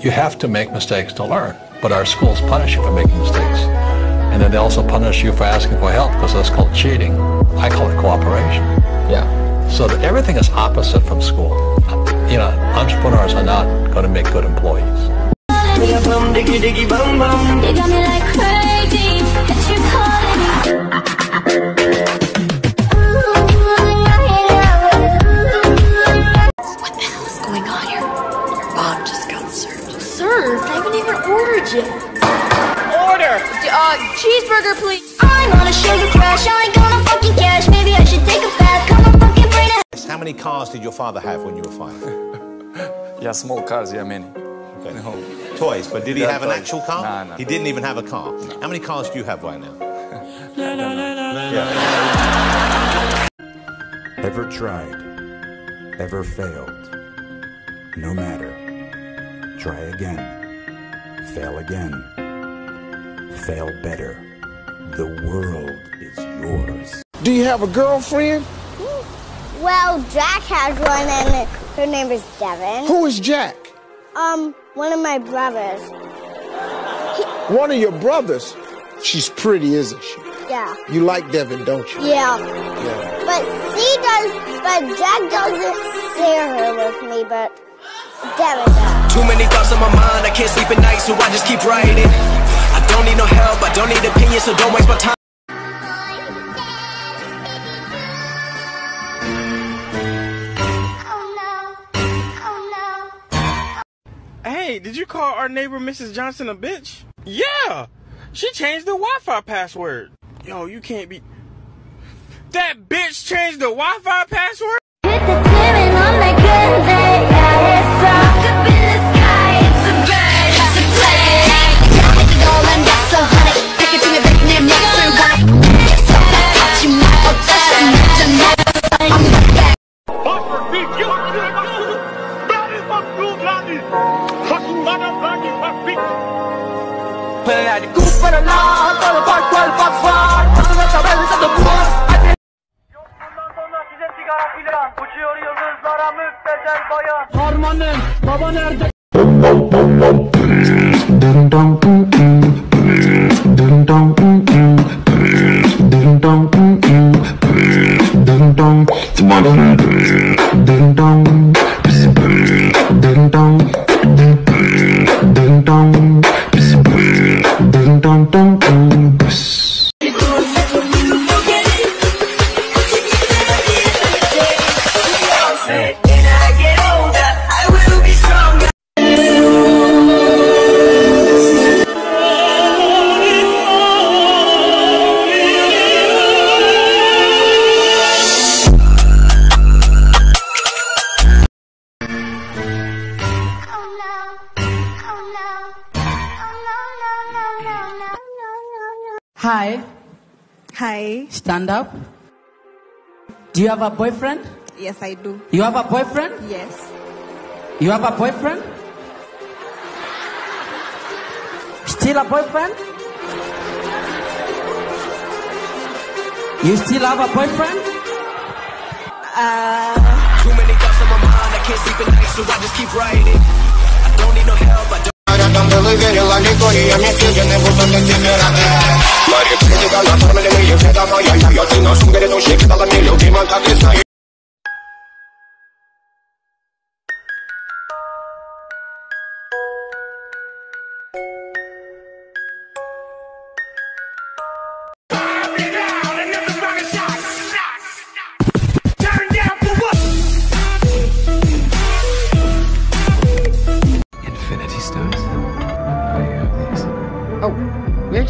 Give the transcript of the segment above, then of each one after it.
You have to make mistakes to learn, but our schools punish you for making mistakes. And then they also punish you for asking for help because that's called cheating. I call it cooperation. Yeah. So that everything is opposite from school. You know, entrepreneurs are not going to make good employees. Cheeseburger, please. I'm on a sugar crash, I ain't gonna fucking cash. Maybe I should take a bath, come on fucking brain ass. How many cars did your father have when you were five? Yeah, small cars, yeah, many. Okay. No. Toys, but did he Yeah, have an actual car? No, no. He didn't even have a car. How many cars do you have right now? Ever tried? Ever failed? No matter. Try again. Fail again. Fail better. The world is yours. Do you have a girlfriend? Well, Jack has one, and her name is Devin. Who is Jack? Um, one of my brothers. One of your brothers. She's pretty, isn't she? Yeah. You like Devin, don't you? Yeah. Yeah. But she does, but Jack doesn't share her with me, but Devin does. Too many thoughts on my mind, I can't sleep at night, so I just keep writing. Don't need no help, I don't need opinions, so don't waste my time. Hey, did you call our neighbor Mrs. Johnson a bitch? Yeah! She changed the Wi Fi password. Yo, you can't be. That bitch changed the Wi Fi password? bayan Uçuyor yıldızlara müptezel bayan Harmanın baba nerede? Ding dong. Hi, Hi. stand up. Do you have a boyfriend? Yes, I do. You have a boyfriend? Yes. You have a boyfriend? Still a boyfriend? You still have a boyfriend? Uh, Too many thoughts on my mind, I can't sleep at night, so I just keep writing. I don't need no help, I don't. Рядом был и верила Виктория Мессигины будто для температы Мария критика накормленные все домой Я я ты на шум грядущий кидала мне любима так и знаю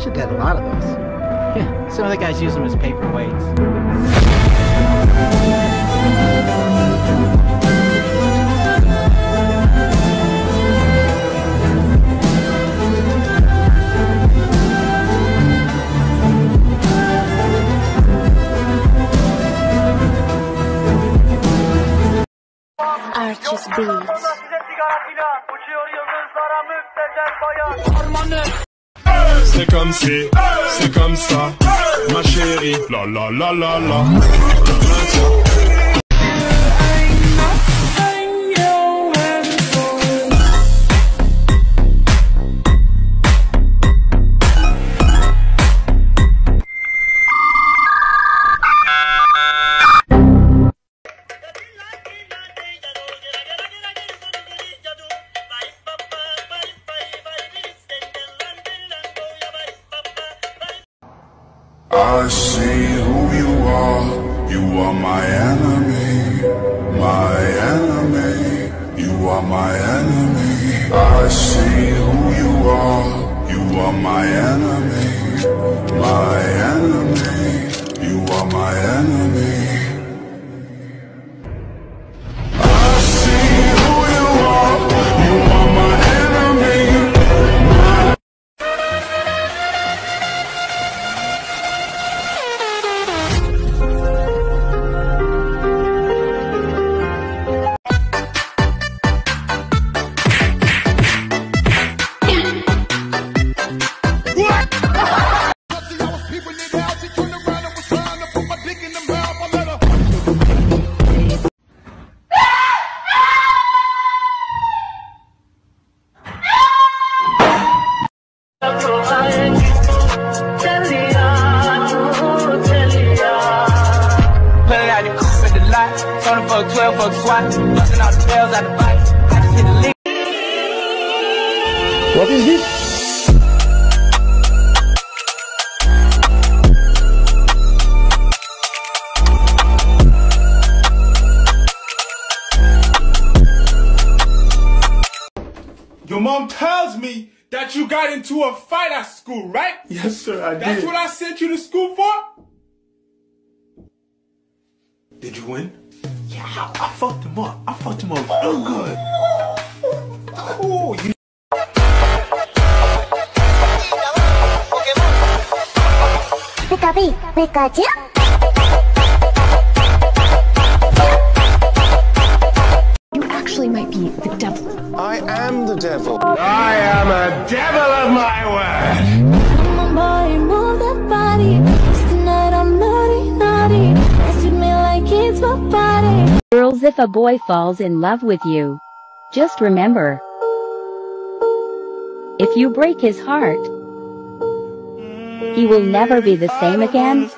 we actually got a lot of those. Yeah, some of the guys use them as paperweights. Archie's Beats. C'est comme si, c'est comme ça, ma chérie. La la la la la. I see who you are, you are my enemy, my enemy, you are my enemy. I see who you are, you are my enemy, my enemy. Lot. Tony fuck 12 fuck swat. Busting all the bells out the box. I just hit the lick. What is this? Your mom tells me that you got into a fight at school, right? Yes, sir, I That's did. what I sent you to school for? Did you win? Yeah, I, I fucked him up. I fucked him up real good. Cool. You Pika Pika Pikachu. You actually might be the devil. I am the devil. I am a devil of my word. Girls, if a boy falls in love with you, just remember if you break his heart, he will never be the same again.